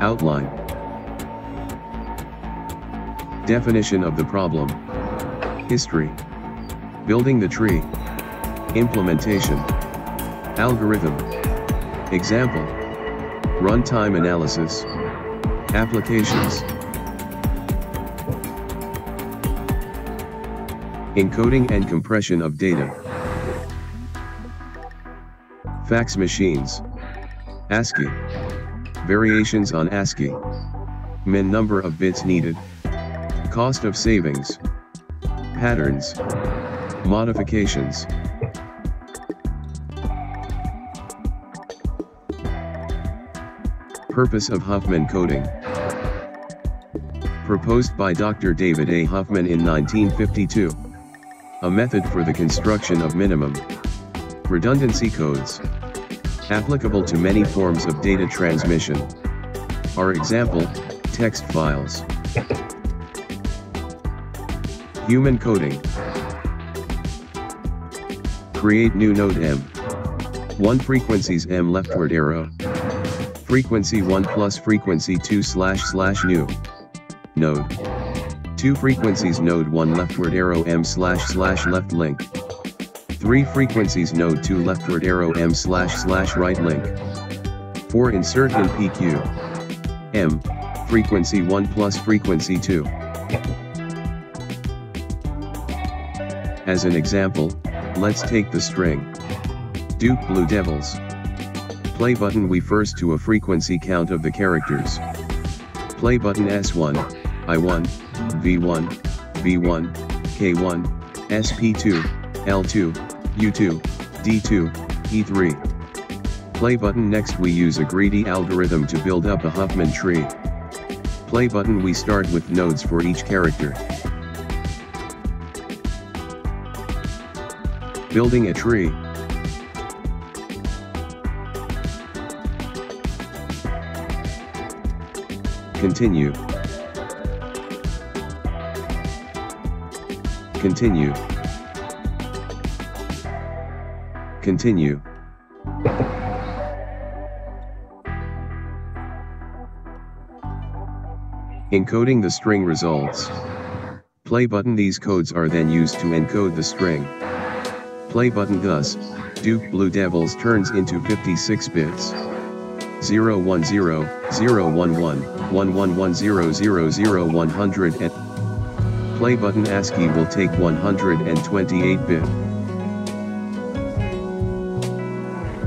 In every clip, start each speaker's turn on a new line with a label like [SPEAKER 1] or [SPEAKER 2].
[SPEAKER 1] Outline. Definition of the problem. History. Building the tree. Implementation. Algorithm. Example. Runtime analysis. Applications. Encoding and compression of data. Fax machines. ASCII. Variations on ASCII. Min number of bits needed. Cost of savings. Patterns. Modifications. Purpose of Huffman coding. Proposed by Dr. David A. Huffman in 1952. A method for the construction of minimum redundancy codes. Applicable to many forms of data transmission. Are example, text files. Huffman coding. Create new node M. 1 frequencies M leftward arrow. Frequency 1 plus frequency 2 slash slash new. Node. 2 frequencies node 1 leftward arrow M slash slash left link. 3 frequencies node 2 leftward arrow M slash slash right link. 4 insert in PQ. M, frequency 1 plus frequency 2. As an example, let's take the string. Duke Blue Devils. Play button we first to a frequency count of the characters. Play button S1, I1, V1, V1, K1, SP2, L2, U2, D2, E3. Play button next we use a greedy algorithm to build up a Huffman tree. Play button we start with nodes for each character. Building a tree. Continue. Continue. Continue. Encoding the string results. Play button These codes are then used to encode the string. Play button thus, Duke Blue Devils turns into 56 bits. 010, 011, 111000 100 and Play button ASCII will take 128 bit.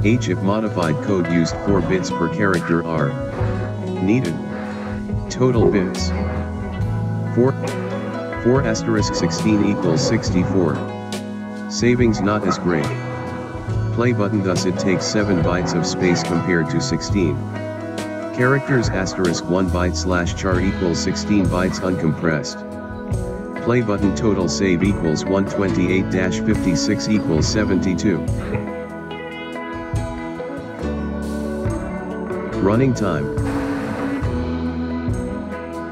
[SPEAKER 1] H if modified code used 4 bits per character are needed. Total bits 4 4 asterisk 16 equals 64. Savings not as great. Play button thus it takes 7 bytes of space compared to 16. Characters asterisk 1 byte slash char equals 16 bytes uncompressed. Play button total save equals 128-56 equals 72. Running time.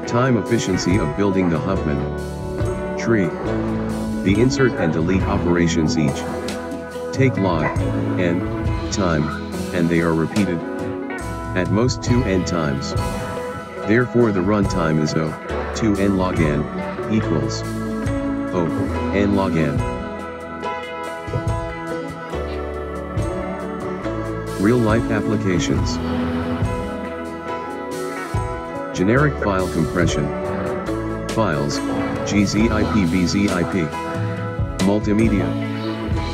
[SPEAKER 1] Time efficiency of building the Huffman tree. The insert and delete operations each take log, n, time, and they are repeated at most 2 n times. Therefore the runtime is O, 2 n log n, equals O, n log n. Real-life applications. Generic file compression. Files, gzip bzip. Multimedia.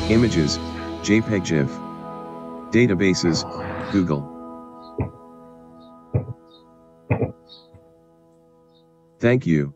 [SPEAKER 1] Images, JPEG GIF. Databases, Google. Thank you.